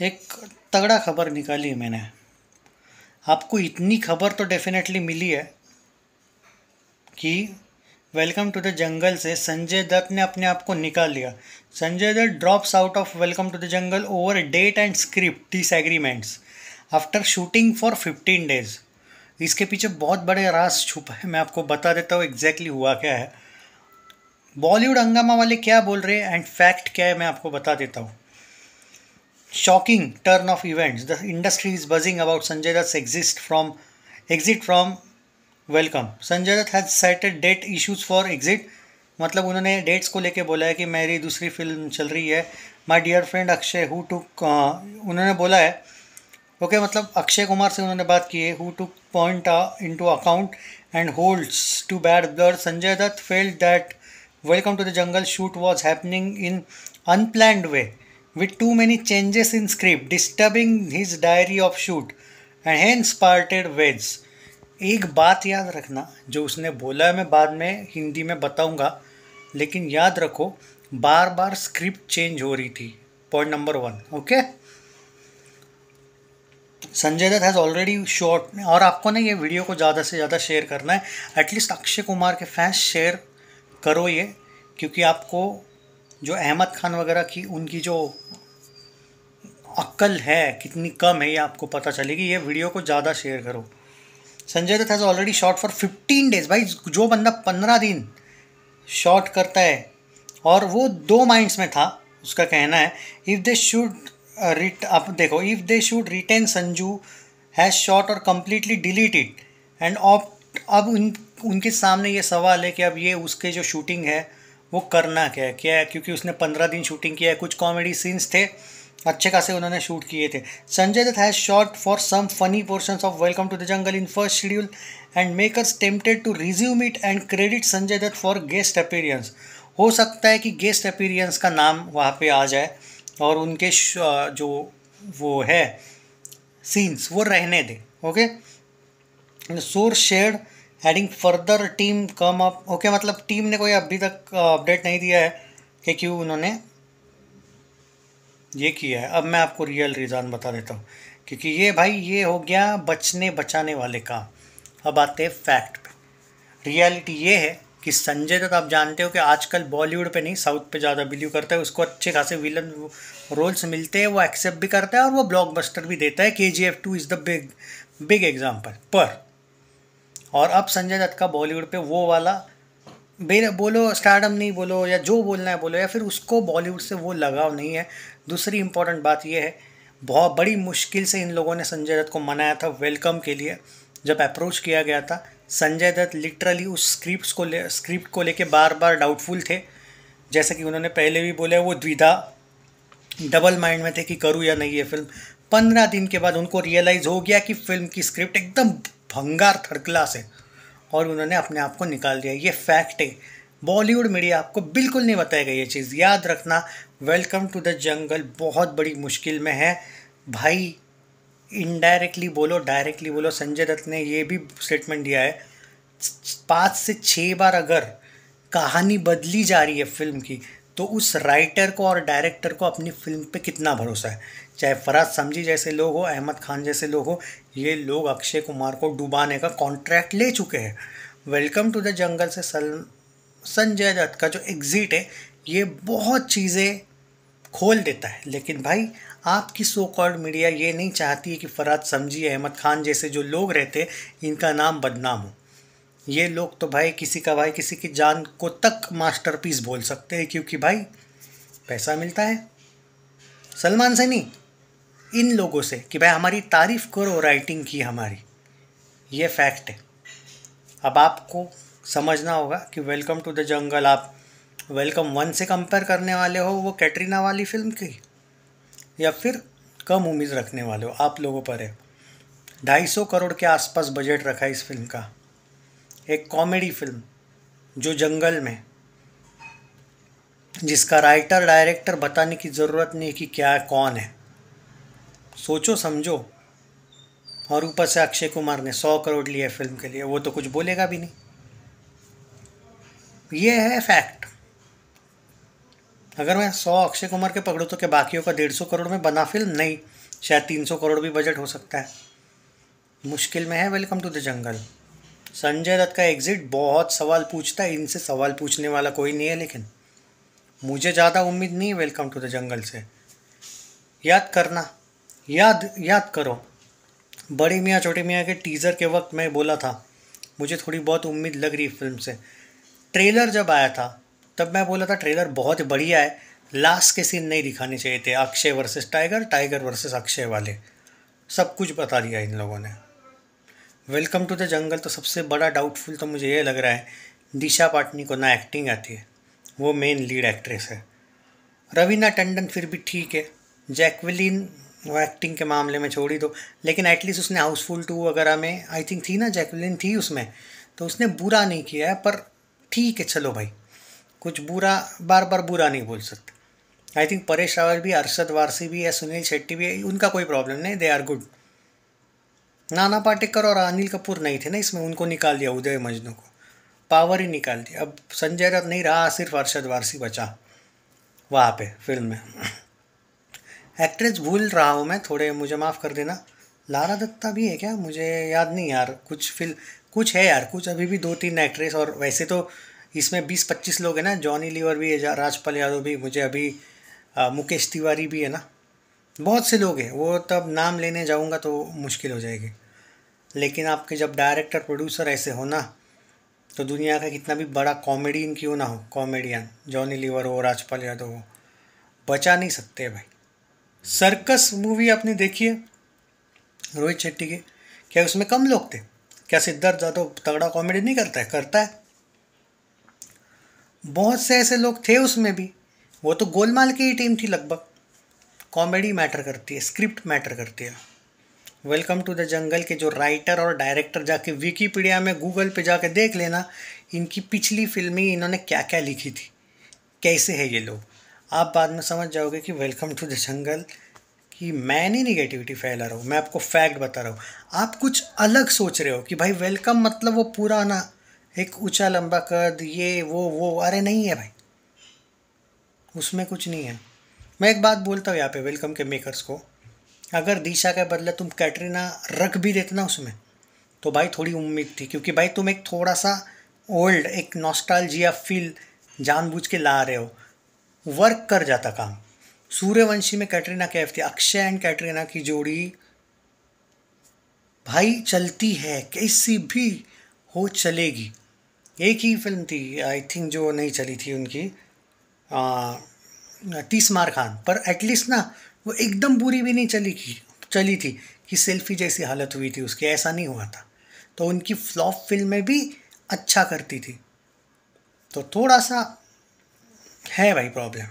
एक तगड़ा खबर निकाली मैंने। आपको इतनी खबर तो डेफिनेटली मिली है कि वेलकम टू द जंगल से संजय दत्त ने अपने आप को निकाल लिया। Sanjay Dutt drops out of Welcome to the Jungle over date and script disagreements after shooting for fifteen days इसके पीछे बहुत बड़े रास छुपा है, मैं आपको बता देता हूँ एग्जैक्टली हुआ क्या है। बॉलीवुड हंगामा वाले क्या बोल रहे हैं एंड फैक्ट क्या है, मैं आपको बता देता हूँ। Shocking turn of events. The industry is buzzing about Sanjay Dutt's exist from exit from Welcome Sanjay Dutt has cited date issues for exit मतलब उन्होंने डेट्स को लेके बोला है कि मेरी दूसरी फ़िल्म चल रही है। My dear friend Akshay who too उन्होंने बोला है। ओके okay, मतलब अक्षय कुमार से उन्होंने बात की है। Who too point into account and holds to bad blur Sanjay Dutt felt that Welcome to the Jungle shoot was happening in unplanned way with too many changes in script, disturbing his diary of shoot, and hence parted ways. एक बात याद रखना जो उसने बोला है मैं बाद में हिंदी में बताऊँगा लेकिन याद रखो बार बार स्क्रिप्ट चेंज हो रही थी। Point number one okay Sanjay Dutt has already shot और आपको ना ये वीडियो को ज़्यादा से ज़्यादा शेयर करना है। एटलीस्ट अक्षय कुमार के फैंस शेयर करो ये क्योंकि आपको जो अहमद खान वगैरह की, उनकी जो अक्ल है, कितनी कम है, ये आपको पता चलेगी। ये वीडियो को ज़्यादा शेयर करो। Sanjay Dutt has already shot for fifteen days भाई, जो बंदा पंद्रह दिन शॉट करता है, और वो दो माइंड्स में था, उसका कहना है इफ़ दे शुड रिट अब देखो if they should retain Sanju has shot और कम्प्लीटली डिलीट इट एंड ऑप अब उन, उनके सामने ये सवाल है कि अब ये उसके जो शूटिंग है वो करना क्या है? क्या है? क्योंकि उसने पंद्रह दिन शूटिंग किया है, कुछ कॉमेडी सीन्स थे, अच्छे खासे उन्होंने शूट किए थे। Sanjay Dutt has shot for some funny portion of Welcome to the Jungle in first schedule and makers tempted to resume it and credit Sanjay Dutt for guest appearance हो सकता है कि गेस्ट अपीरियंस का नाम वहाँ पे आ जाए और उनके जो वो है सीन्स वो रहने दें okay source shared adding further team come up okay मतलब टीम ने कोई अभी तक अपडेट नहीं दिया है कि क्यों उन्होंने ये किया है। अब मैं आपको रियल रीज़न बता देता हूँ। क्योंकि ये भाई, ये हो गया बचने बचाने वाले काम। अब आते हैं फैक्ट पे। रियलिटी ये है कि संजय दत्त आप जानते हो कि आजकल बॉलीवुड पे नहीं साउथ पे ज़्यादा बिलीव करता है। उसको अच्छे खासे विलन रोल्स मिलते हैं, वो एक्सेप्ट भी करता है और वो ब्लॉकबस्टर भी देता है। K G F two is the big big example पर। और अब संजय दत्त का बॉलीवुड पे वो वाला बेर बोलो स्टार्डम नहीं बोलो, या जो बोलना है बोलो, या फिर उसको बॉलीवुड से वो लगाव नहीं है। दूसरी इंपॉर्टेंट बात यह है, बहुत बड़ी मुश्किल से इन लोगों ने संजय दत्त को मनाया था वेलकम के लिए, जब अप्रोच किया गया था। संजय दत्त लिटरली उस स्क्रिप्ट को ले स्क्रिप्ट को लेके बार बार डाउटफुल थे। जैसे कि उन्होंने पहले भी बोले वो द्विधा डबल माइंड में थे कि करूँ या नहीं ये फ़िल्म पंद्रह दिन के बाद उनको रियलाइज़ हो गया कि फ़िल्म की स्क्रिप्ट एकदम भंगार थर्ड क्लास है। और उन्होंने अपने आप को निकाल दिया। ये फैक्ट है। बॉलीवुड मीडिया आपको बिल्कुल नहीं बताएगा ये चीज़। याद रखना वेलकम टू द जंगल बहुत बड़ी मुश्किल में है। भाई इनडायरेक्टली बोलो डायरेक्टली बोलो, संजय दत्त ने ये भी स्टेटमेंट दिया है। पाँच से छः बार अगर कहानी बदली जा रही है फ़िल्म की तो उस राइटर को और डायरेक्टर को अपनी फ़िल्म पे कितना भरोसा है? चाहे फराज समझी जैसे लोग हो, अहमद खान जैसे लोग हो, ये लोग अक्षय कुमार को डुबाने का कॉन्ट्रैक्ट ले चुके हैं। वेलकम टू द जंगल से सल, संजय दत्त का जो एग्ज़िट है, ये बहुत चीज़ें खोल देता है। लेकिन भाई, आपकी सो कॉल्ड मीडिया ये नहीं चाहती है कि फराज समझी, अहमद खान जैसे जो लोग रहते इनका नाम बदनाम हो। ये लोग तो भाई किसी का भाई, किसी की जान को तक मास्टरपीस बोल सकते हैं, क्योंकि भाई पैसा मिलता है। सलमान से नहीं इन लोगों से कि भाई हमारी तारीफ़ करो राइटिंग की हमारी। ये फैक्ट है। अब आपको समझना होगा कि वेलकम टू द जंगल आप वेलकम वन से कंपेयर करने वाले हो वो कैटरीना वाली फ़िल्म की, या फिर कम उम्मीद रखने वाले हो, आप लोगों पर है। ढाई सौ करोड़ के आसपास बजट रखा है इस फ़िल्म का। एक कॉमेडी फ़िल्म, जो जंगल में, जिसका राइटर डायरेक्टर बताने की ज़रूरत नहीं कि क्या है कौन है। सोचो, समझो। और ऊपर से अक्षय कुमार ने सौ करोड़ लिए फ़िल्म के लिए, वो तो कुछ बोलेगा भी नहीं। ये है फैक्ट। अगर मैं सौ अक्षय कुमार के पकड़ूँ तो क्या बाकियों का डेढ़ सौ करोड़ में बना फ़िल्म? नहीं, शायद तीन सौ करोड़ भी बजट हो सकता है। मुश्किल में है, Welcome to the Jungle. Sanjay Dutt का एग्जिट बहुत सवाल पूछता है, इनसे सवाल पूछने वाला कोई नहीं है लेकिन मुझे ज़्यादा उम्मीद नहीं वेलकम टू द जंगल से। याद करना, याद याद करो। बड़ी मियाँ, छोटी मियाँ के टीज़र के वक्त मैं बोला था, मुझे थोड़ी बहुत उम्मीद लग रही फ़िल्म से। ट्रेलर जब आया था, तब मैं बोला था ट्रेलर बहुत बढ़िया है लास्ट के सीन नहीं दिखाने चाहिए थे, Akshay versus tiger tiger versus Akshay वाले। सब कुछ बता दिया इन लोगों ने। Welcome to the Jungle. तो सबसे बड़ा डाउटफुल तो मुझे ये लग रहा है, दिशा पाटनी को ना एक्टिंग आती है। वो मेन लीड एक्ट्रेस है। रवीना टंडन फिर भी ठीक है। जैकविलिन वो एक्टिंग के मामले में छोड़ी दो। लेकिन एटलीस्ट उसने हाउसफुल टू वगैरह में आई थिंक थी ना, जैकविलिन थी उसमें। तो उसने बुरा नहीं किया है, पर ठीक है, चलो भाई। कुछ बुरा बार बार बुरा नहीं बोल सकते। आई थिंक परेश रावल भी, अरशद वारसी भी है, सुनील शेट्टी भी है, उनका कोई प्रॉब्लम नहीं they are good Nana Patekar और अनिल कपूर नहीं थे ना इसमें उनको निकाल दिया उदय मजनू को। पावर ही निकाल दिया। अब संजय दत्त नहीं रहा सिर्फ़ अरशद वारसी बचा वहाँ पे फ़िल्म में। एक्ट्रेस भूल रहा हूँ मैं थोड़े मुझे माफ़ कर देना। लारा दत्ता भी है क्या? मुझे याद नहीं यार कुछ फ़िल्म कुछ है यार कुछ अभी भी दो तीन एक्ट्रेस और वैसे तो इसमें बीस पच्चीस लोग हैं ना जॉनी लीवर भी है राजपाल यादव भी मुझे अभी आ, मुकेश तिवारी भी है ना। बहुत से लोग हैं, वो तब नाम लेने जाऊँगा तो मुश्किल हो जाएगी। लेकिन आपके जब डायरेक्टर प्रोड्यूसर ऐसे हो ना तो दुनिया का कितना भी बड़ा कॉमेडियन क्यों ना हो कॉमेडियन जॉनी लीवर हो राजपाल यादव हो, बचा नहीं सकते भाई। सर्कस मूवी आपने देखी है? रोहित शेट्टी की? क्या उसमें कम लोग थे? क्या सिद्धार्थ जादव तगड़ा कॉमेडी नहीं करता है? करता है। बहुत से ऐसे लोग थे उसमें भी, वो तो गोलमाल की ही टीम थी लगभग। कॉमेडी मैटर करती है, स्क्रिप्ट मैटर करती है। वेलकम टू द जंगल के जो राइटर और डायरेक्टर जाके विकीपीडिया में गूगल पे जाके देख लेना, इनकी पिछली फ़िल्में इन्होंने क्या क्या लिखी थी, कैसे है ये लोग? आप बाद में समझ जाओगे कि वेलकम टू द जंगल कि मैं नहीं निगेटिविटी फैला रहा हूँ, मैं आपको फैक्ट बता रहा हूँ। आप कुछ अलग सोच रहे हो कि भाई वेलकम मतलब वो पूरा ना एक ऊँचा लंबा कद, ये, वो वो, अरे नहीं है भाई। उसमें कुछ नहीं है। मैं एक बात बोलता हूँ यहाँ पे वेलकम के मेकर्स को। अगर दिशा के बदले तुम कैटरीना रख भी देते ना उसमें तो भाई थोड़ी उम्मीद थी, क्योंकि भाई तुम एक थोड़ा सा ओल्ड एक नॉस्टालजिया फील जानबूझ के ला रहे हो। वर्क कर जाता काम। सूर्यवंशी में कैटरीना कैफ थी, अक्षय एंड कैटरीना की जोड़ी भाई चलती है, कैसी भी हो चलेगी। एक ही फ़िल्म थी आई थिंक जो नहीं चली थी उनकी तीस मार खान, पर एटलीस्ट ना, वो एकदम बुरी भी नहीं चली की, चली थी कि सेल्फी जैसी हालत हुई थी उसकी, ऐसा नहीं हुआ था। तो उनकी फ्लॉप फ़िल्में भी अच्छा करती थी। तो थोड़ा सा है भाई प्रॉब्लम